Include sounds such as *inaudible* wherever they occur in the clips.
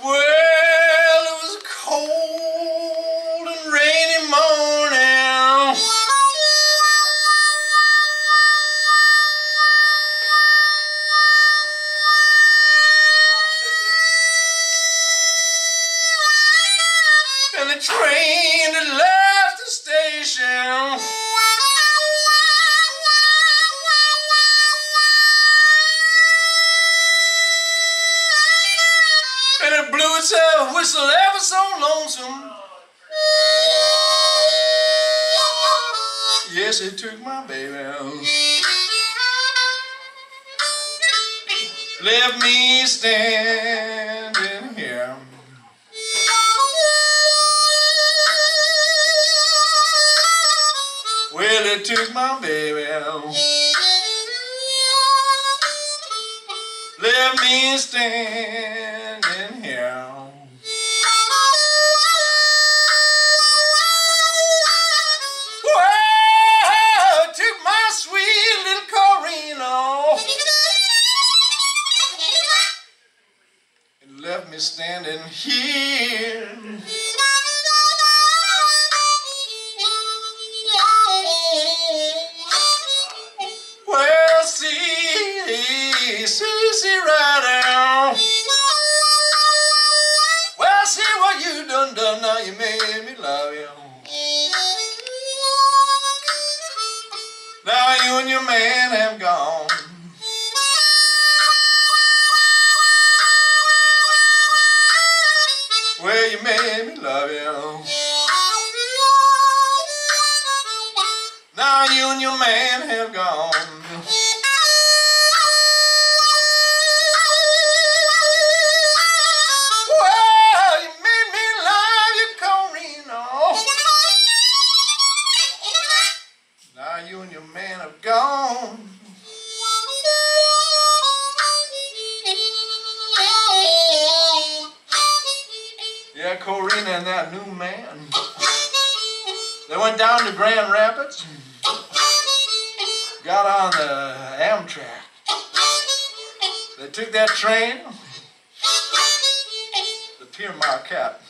Well, it was a cold and rainy morning. And the train had left the station. Whistle ever so lonesome. Yes, it took my baby. Left me standing here. Well, it took my baby. Left me standing standing here. Well, see, see, see right now. Well, see what you done done now. You made me love you. Now you and your man Well, you made me love you. Now you and your man have gone. And that new man. They went down to Grand Rapids, got on the Amtrak. They took that train, the Pere Marquette.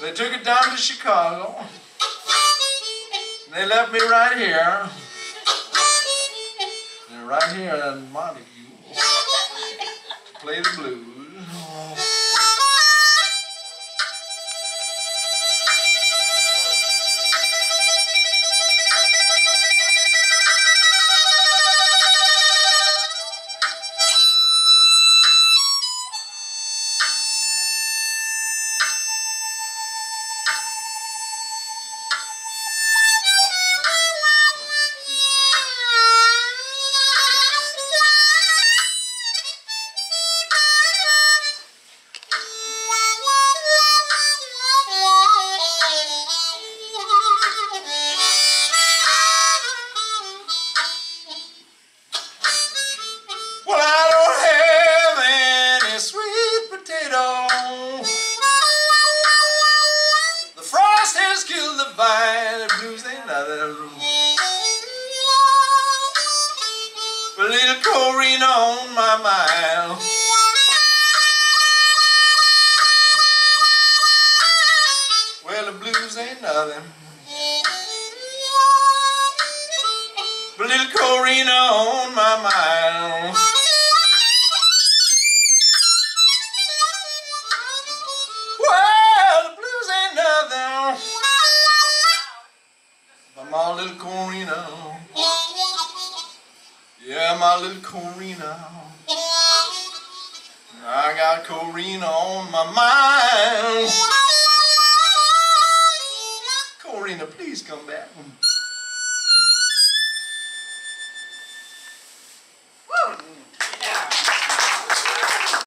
They took it down to Chicago. They left me right here. Right here in Montague to play the blues. Nothing. But little Corrina on my mind. Well, the blues ain't nothing. But little Corrina on my mind. Little Corrina. *laughs* Yeah, my little Corrina. I got Corrina on my mind. *laughs* Corrina, please come back.